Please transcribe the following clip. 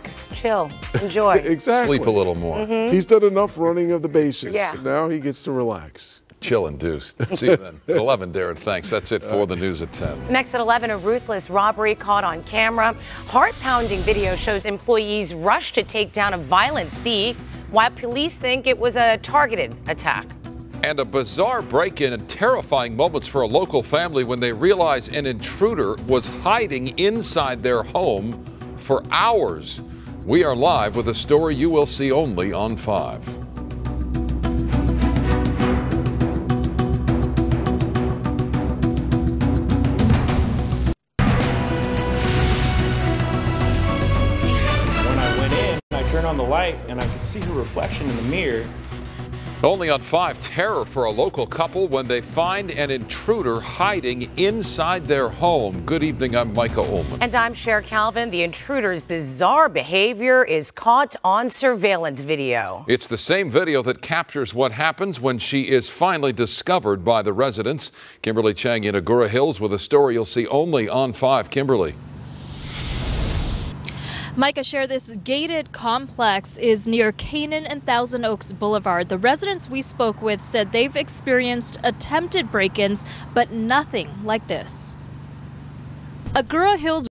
relax, chill, enjoy. exactly. Sleep a little more. Mm-hmm. He's done enough running of the bases. Yeah. Now he gets to relax. Chill induced. See you then. At 11, Darren. Thanks. That's it for the news at 10. Next at 11, a ruthless robbery caught on camera. Heart pounding video shows employees rush to take down a violent thief while police think it was a targeted attack. And a bizarre break in and terrifying moments for a local family when they realize an intruder was hiding inside their home for hours. We are live with a story you will see only on 5. When I went in, I turned on the light and I could see her reflection in the mirror. Only on 5, terror for a local couple when they find an intruder hiding inside their home. Good evening, I'm Micah Ohlman. And I'm Cher Calvin. The intruder's bizarre behavior is caught on surveillance video. It's the same video that captures what happens when she is finally discovered by the residents. Kimberly Chang in Agoura Hills with a story you'll see only on 5. Kimberly. Micah, Cher this gated complex is near Kanan and Thousand Oaks Boulevard. The residents we spoke with said they've experienced attempted break ins, but nothing like this. Agoura Hills